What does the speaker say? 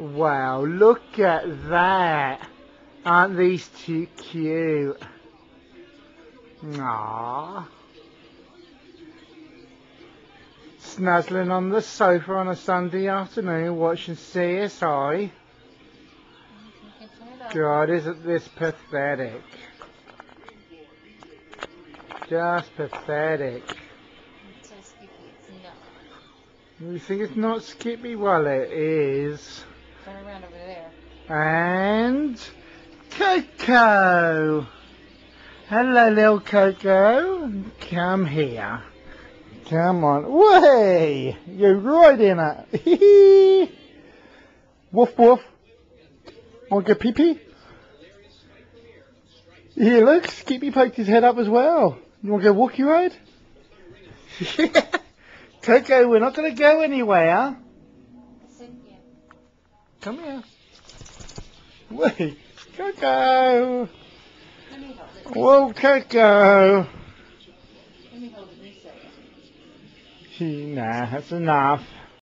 Wow, look at that. Aren't these too cute? Aww. Snuzzling on the sofa on a Sunday afternoon watching CSI. God, isn't this pathetic? Just pathetic. You think it's not Skippy? Well, it is. Turn around over there. And Coco. Hello, little Coco. Come here. Come on. Way! You're right in it. woof woof. Want to get pee pee? Here, look. Skippy poked his head up as well. You want to go walkie ride? Coco, we're not going to go anywhere. Come here. Wait, Coco. Whoa, Coco. Nah, that's enough.